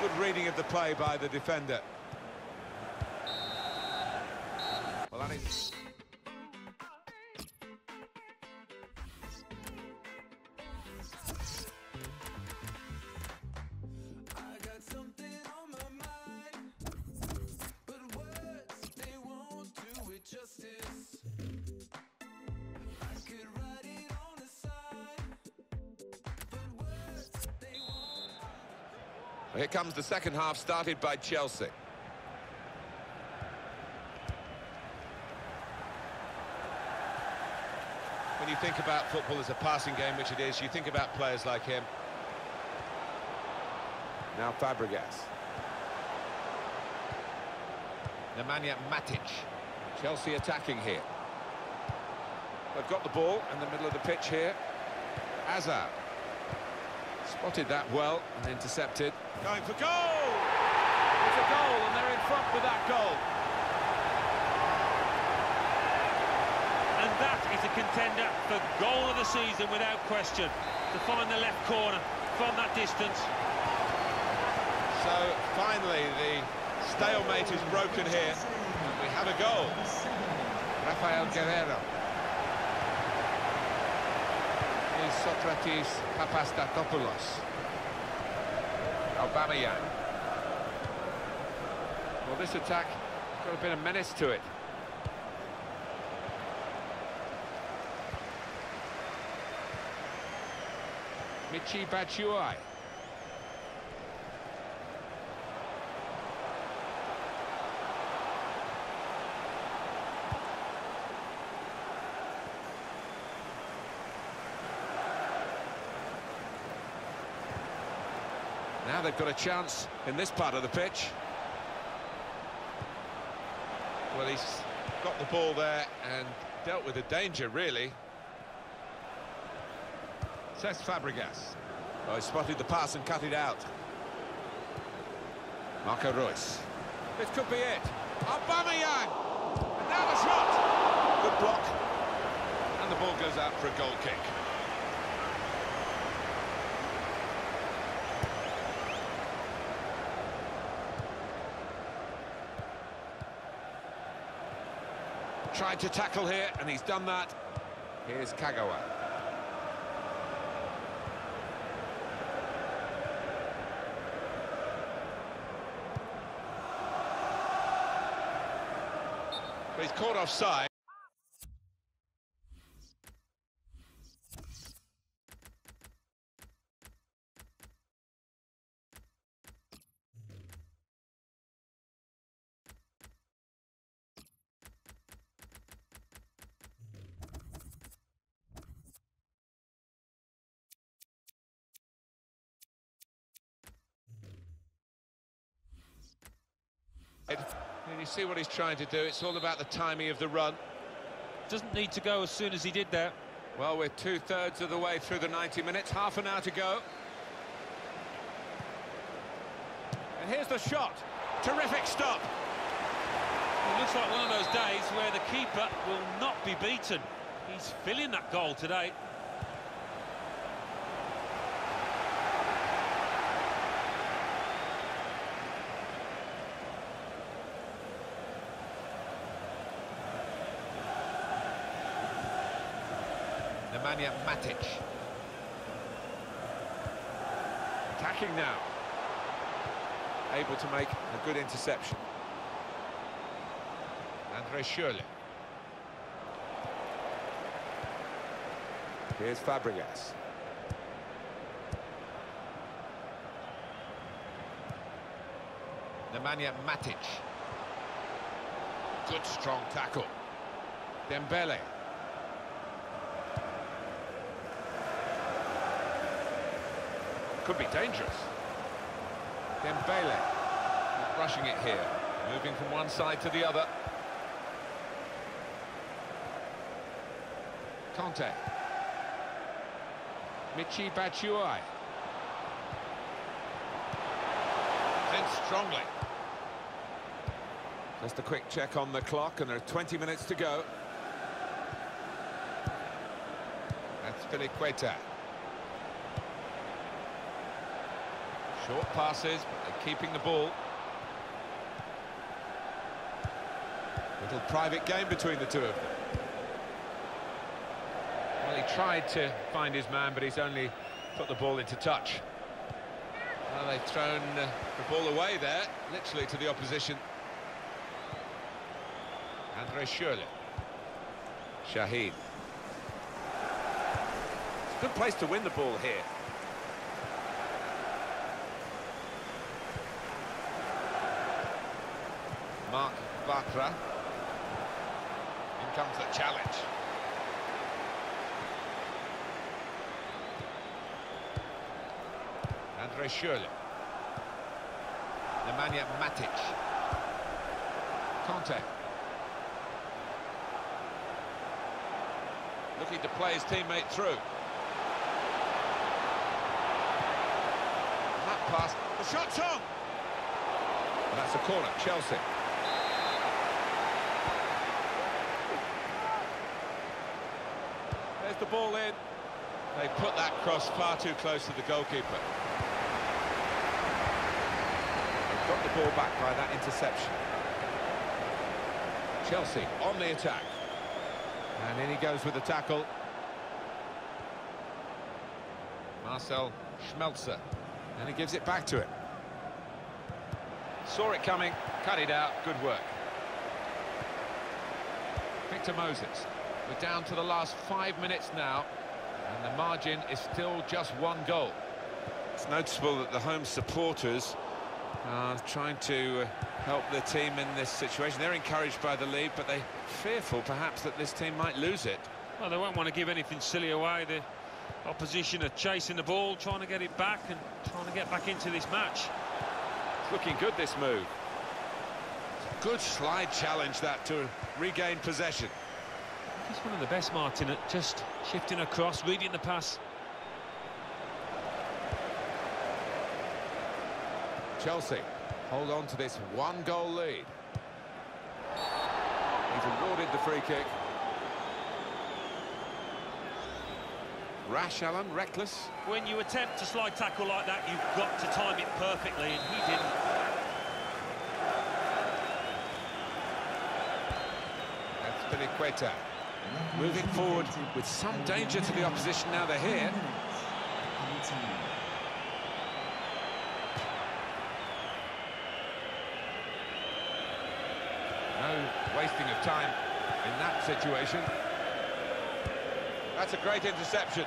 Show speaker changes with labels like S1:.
S1: Good reading of the play by the defender. Well, Here comes the second half, started by Chelsea. When you think about football as a passing game, which it is, you think about players like him. Now Fabregas. Nemanja Matic. Chelsea attacking here. They've got the ball in the middle of the pitch here. Hazard. Spotted that well and intercepted. Going for goal! It's a goal and they're in front with that goal.
S2: And that is a contender for goal of the season without question. To find the left corner from that distance.
S1: So finally the stalemate is broken here. We have a goal. Rafael Guerreiro. Is Sokratis Papastathopoulos. Aubameyang. Well, this attack has got a bit of menace to it. Michy Batshuayi. Now they've got a chance in this part of the pitch. Well, he's got the ball there and dealt with the danger, really. Cesc Fabregas. Oh, he spotted the pass and cut it out. Marco Reus. This could be it. Aubameyang! And now the shot! Good block. And the ball goes out for a goal kick. Tried to tackle here, and he's done that. Here's Kagawa. He's caught offside. And you see what he's trying to do. It's all about the timing of the run.
S2: Doesn't need to go as soon as he did there.
S1: Well, we're two-thirds of the way through the 90 minutes, half an hour to go. And here's the shot. Terrific stop.
S2: It looks like one of those days where the keeper will not be beaten. He's filling that goal today.
S1: Nemanja Matic. Attacking now. Able to make a good interception. Andre Schürrle. Here's Fabregas. Nemanja Matic. Good strong tackle. Dembele. Could be dangerous. Dembele. Rushing it here. Moving from one side to the other. Kanté. Michy Batshuayi. In strongly. Just a quick check on the clock, and there are 20 minutes to go. That's Filiqueta. Short passes, but they're keeping the ball. Little private game between the two of them. Well, he tried to find his man, but he's only put the ball into touch. Well, they've thrown uh, the ball away there, literally to the opposition. Andre Schürrle. Şahin. Good place to win the ball here. Marc Bartra. In comes the challenge. Andre Schürrle. Nemanja Matic. Kanté. Looking to play his teammate through. That pass. The shot's on! That's a corner, Chelsea. The ball in. They put that cross far too close to the goalkeeper. They've got the ball back by that interception. Chelsea on the attack. And in he goes with the tackle. Marcel Schmelzer. And he gives it back to him. Saw it coming, cut it out, good work. Victor Moses. We're down to the last five minutes now, and the margin is still just one goal. It's noticeable that the home supporters are trying to uh, help the team in this situation. They're encouraged by the lead, but they're fearful perhaps that this team might lose it.
S2: Well, they won't want to give anything silly away. The opposition are chasing the ball, trying to get it back and trying to get back into this match.
S1: It's looking good, this move. Good slide challenge, that, to regain possession.
S2: He's one of the best, Martin, at just shifting across, reading the pass.
S1: Chelsea hold on to this one-goal lead. He's awarded the free kick. Rash, Allen, reckless.
S2: When you attempt to slide tackle like that, you've got to time it perfectly, and he didn't.
S1: That's Piliqueta. Moving forward with some danger to the opposition now they're here. No wasting of time in that situation. That's a great interception.